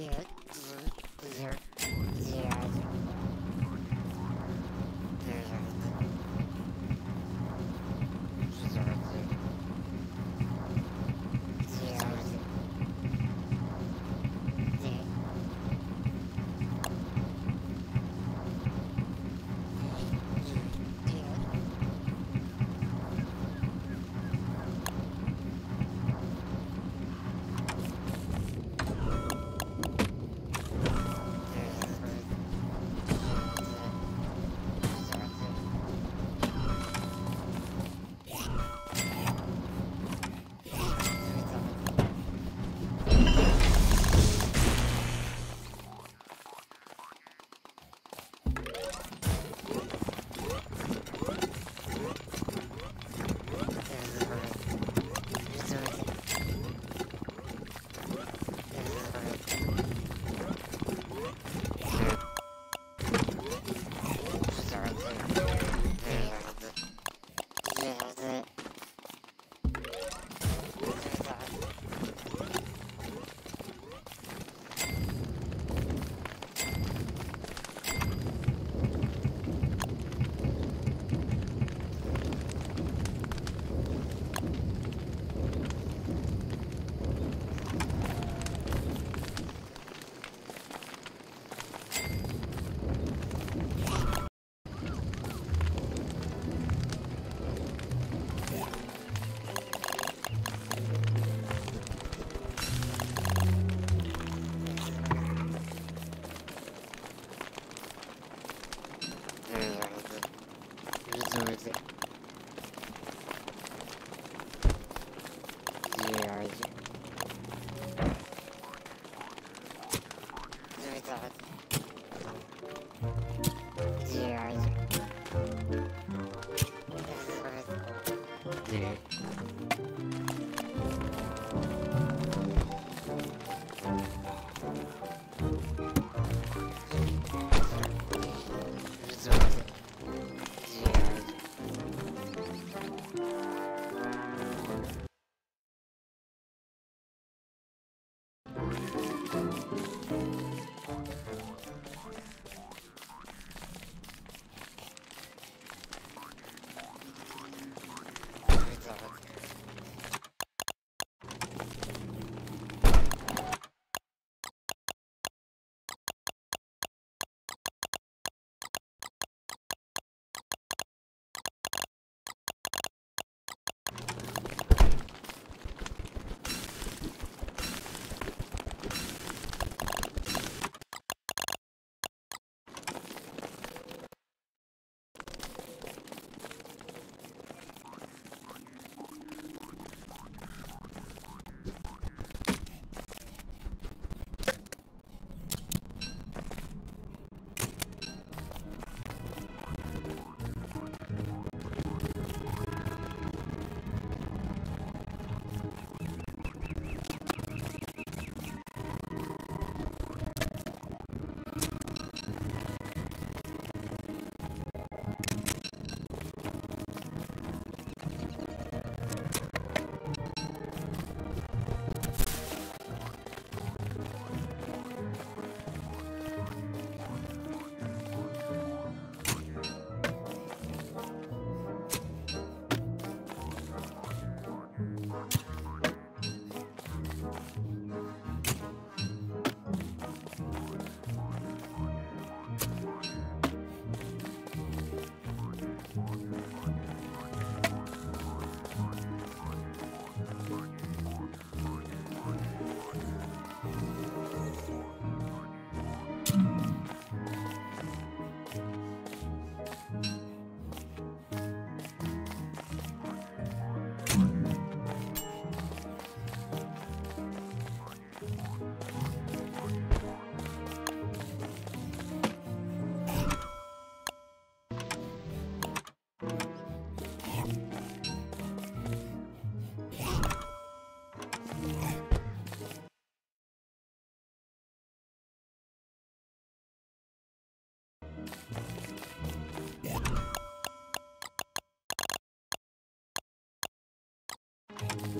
Yeah, there.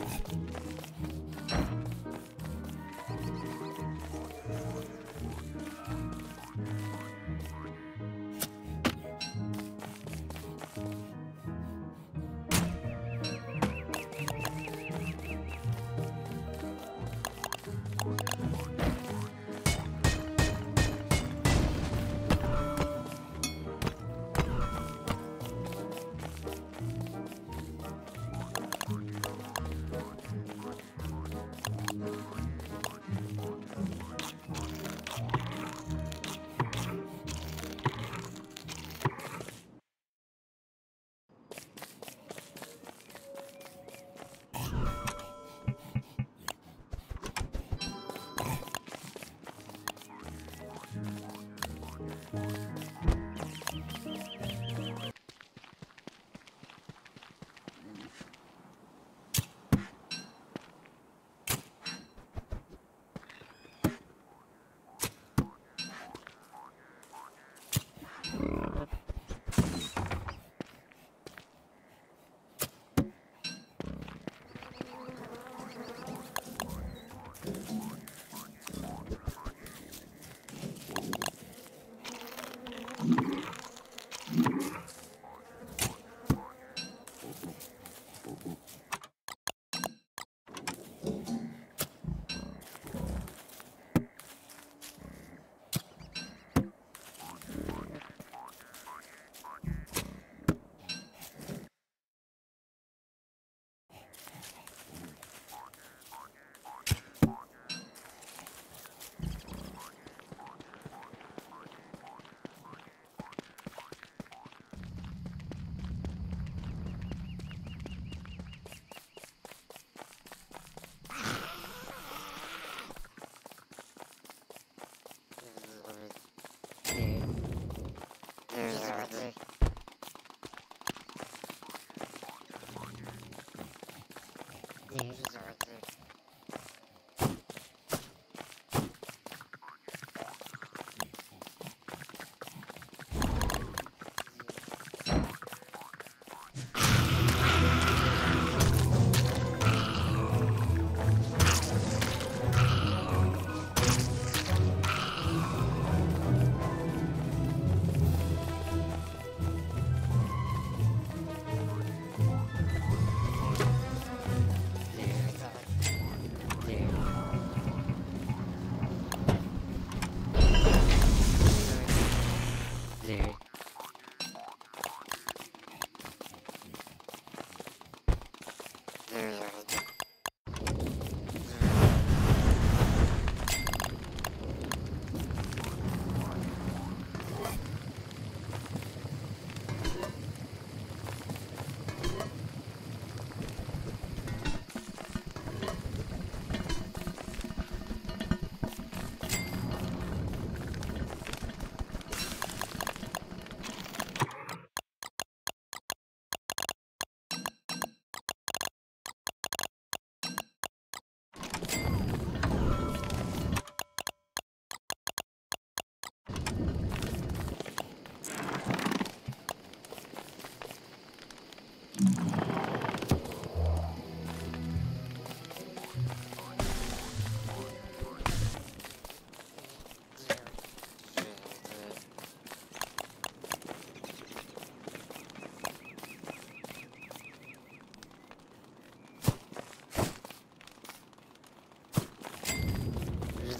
that.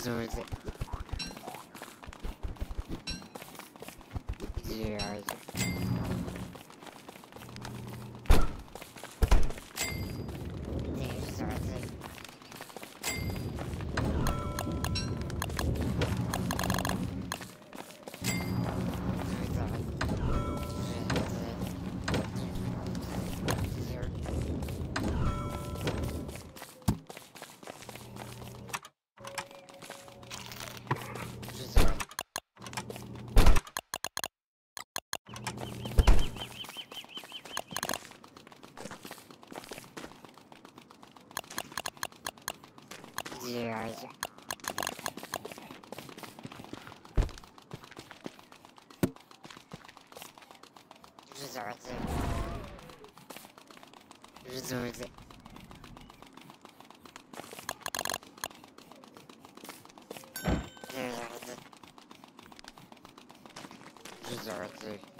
Zuzi. Zuzi. Zuzi. Zuzi. Zero.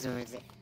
Zero.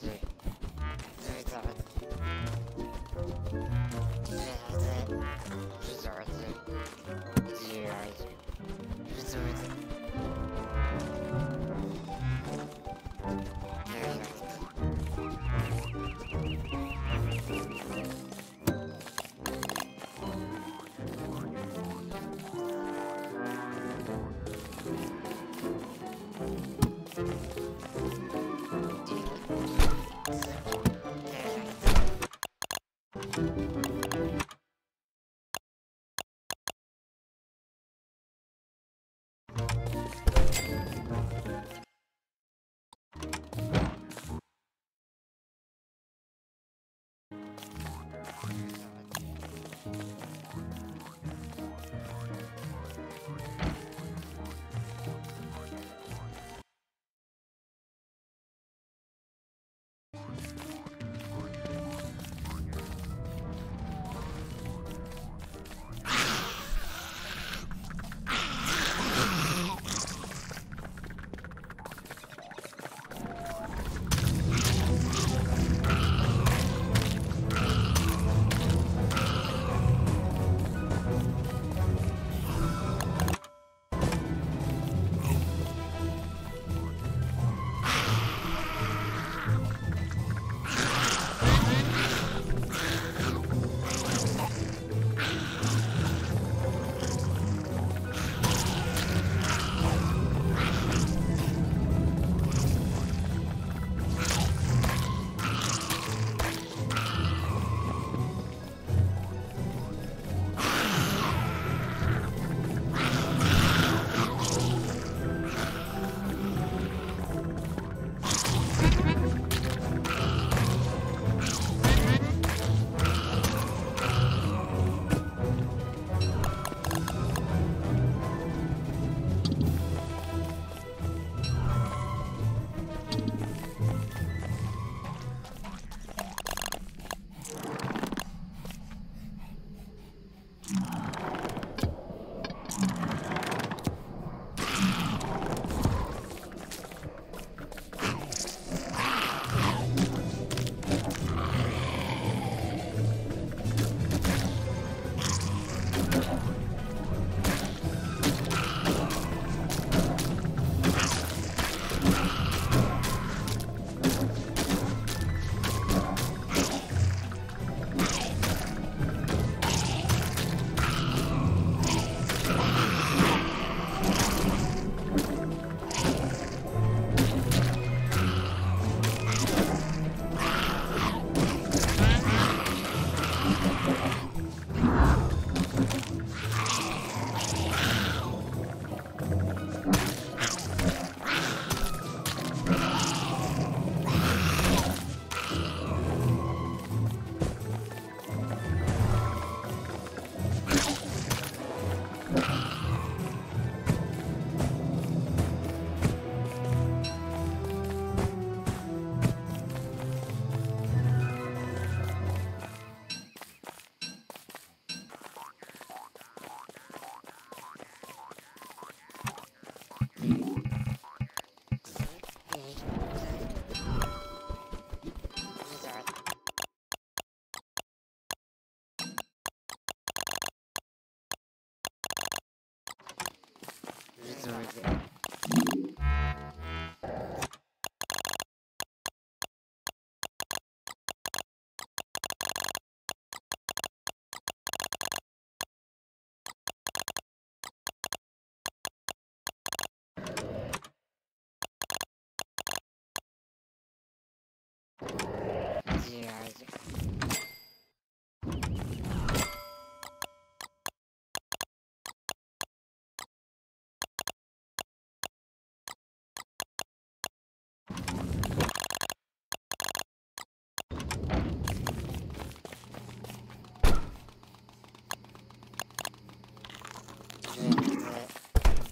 Thank you.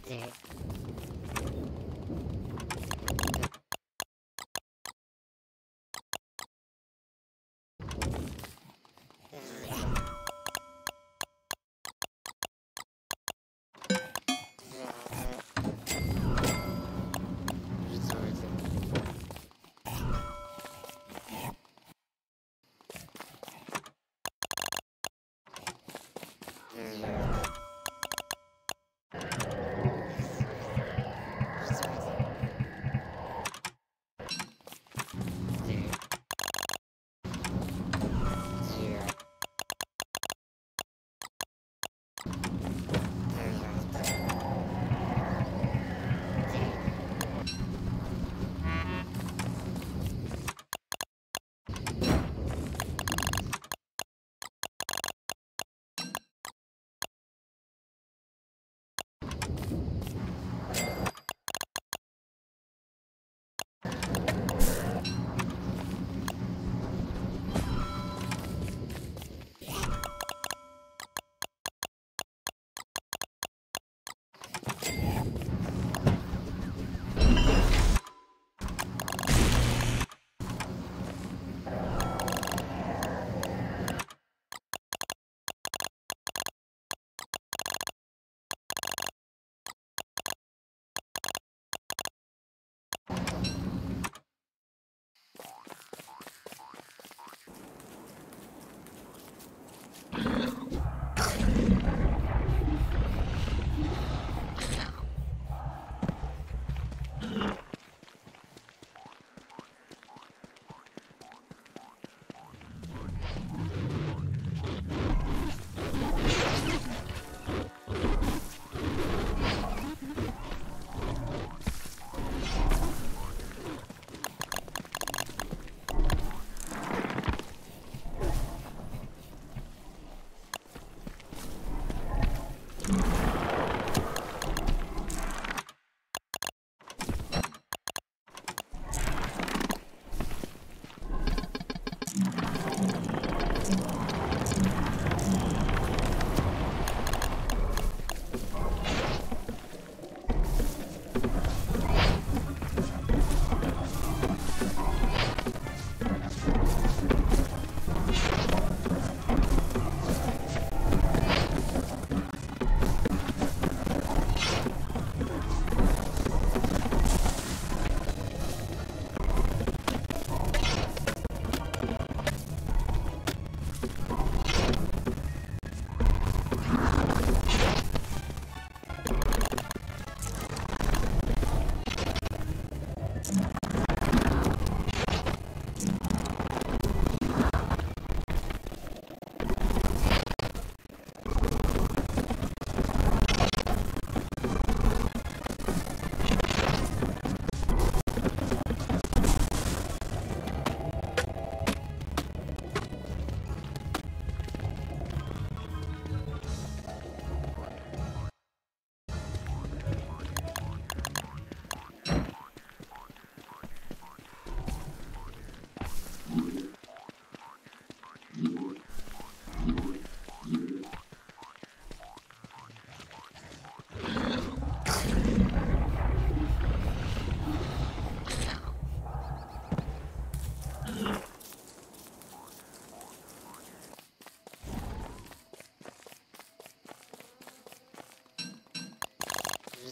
there.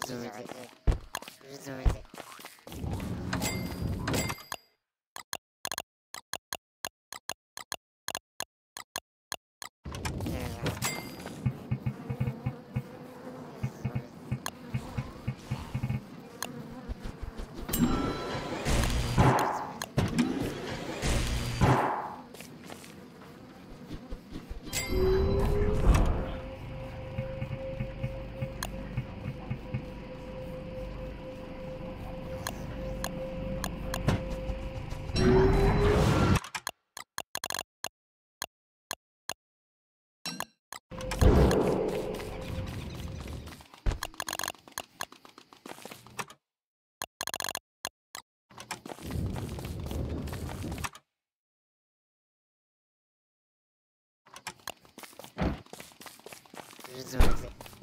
Resort. Resort. すみません。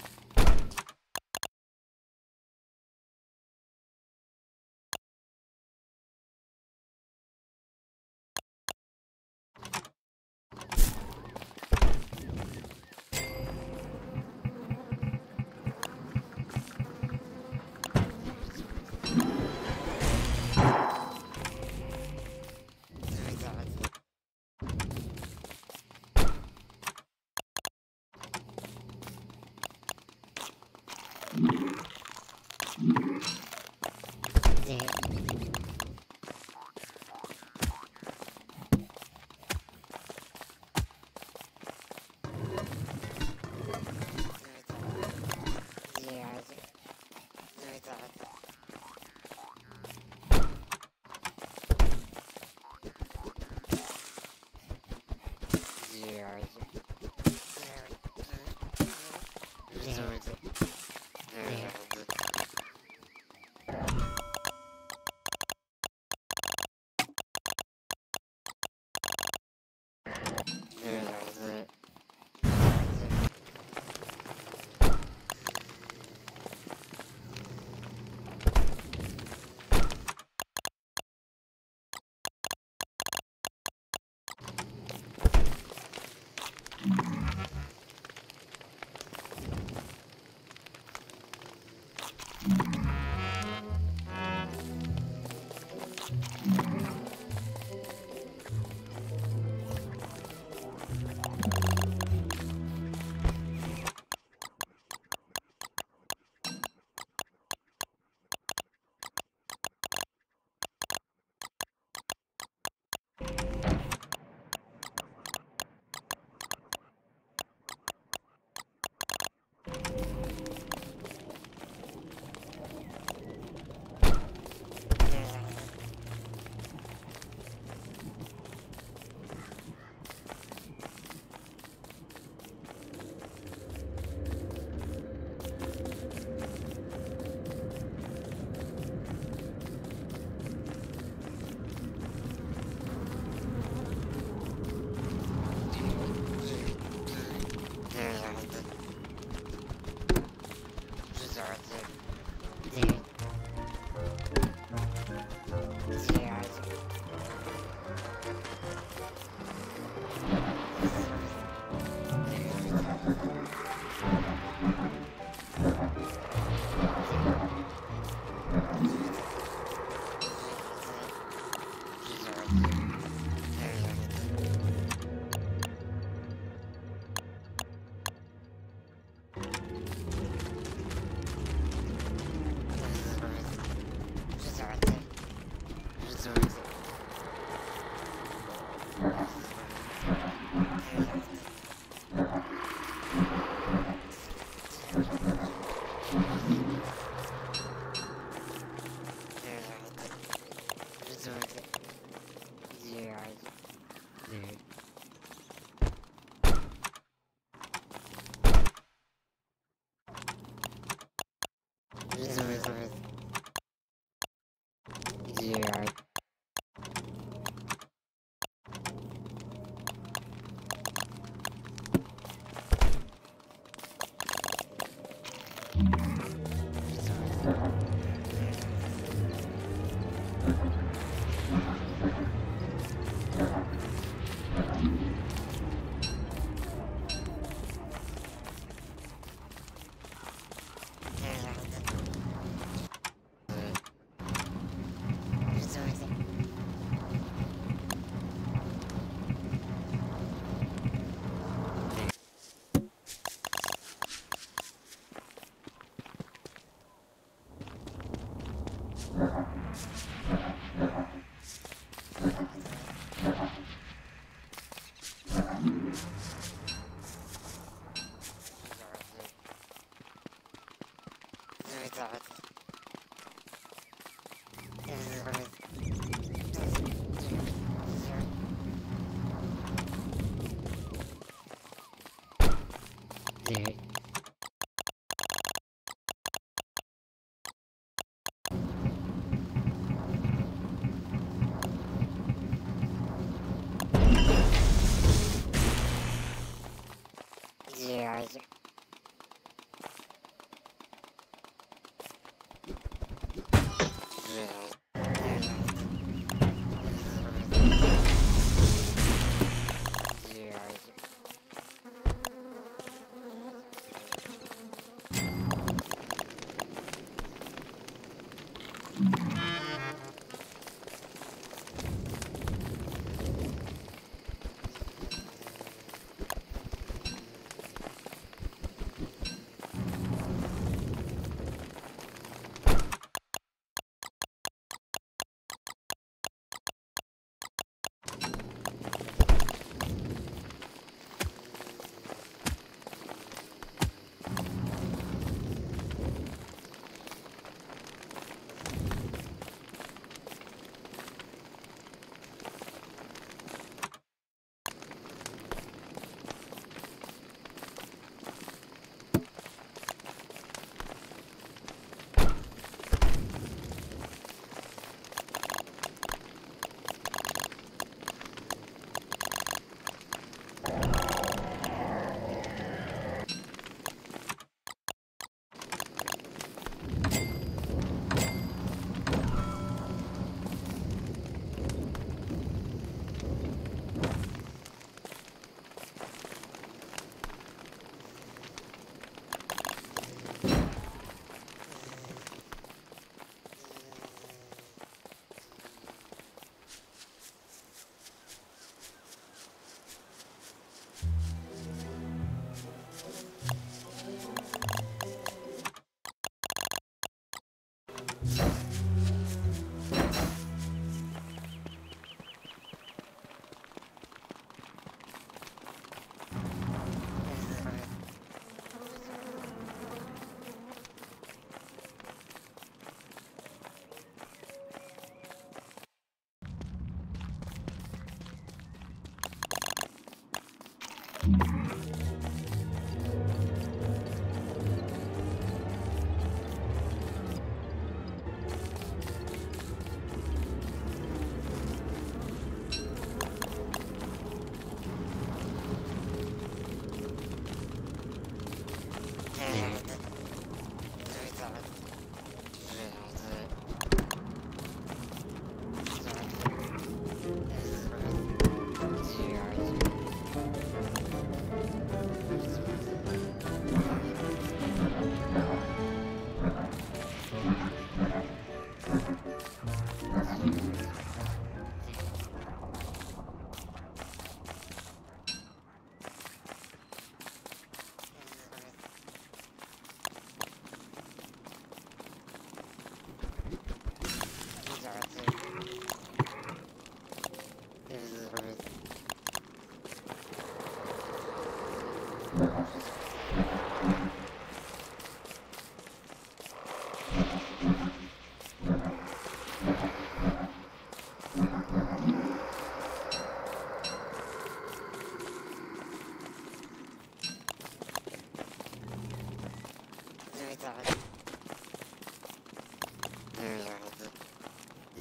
it. Yeah. 诶、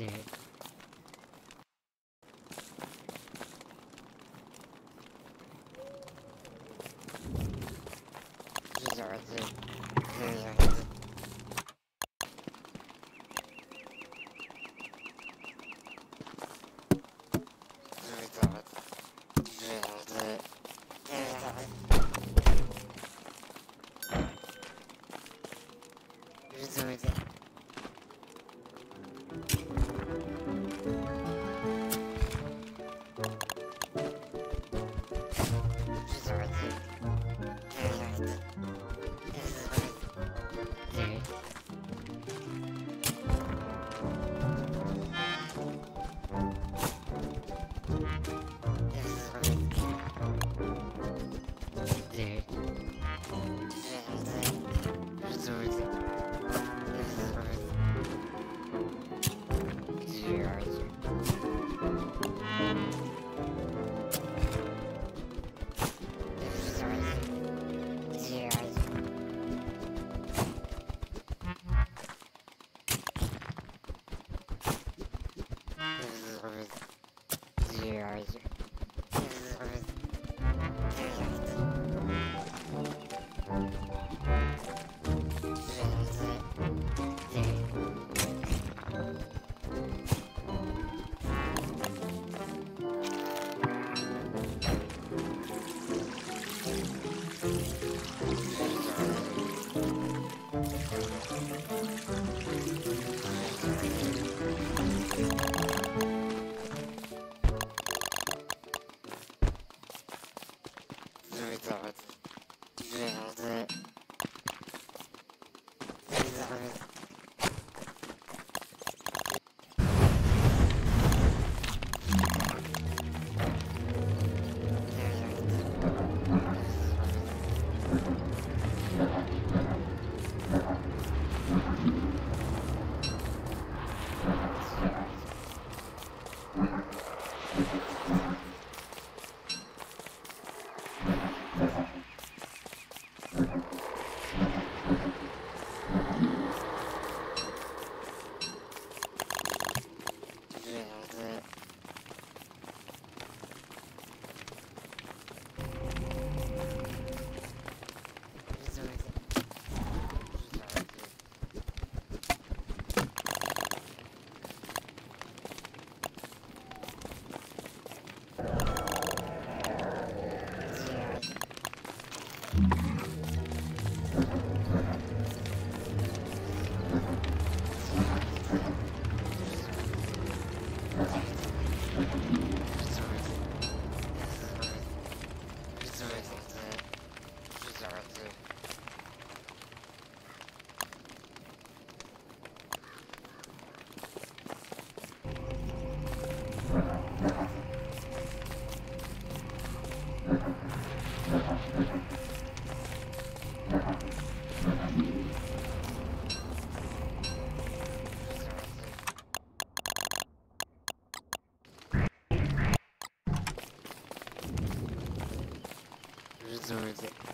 Yeah. it.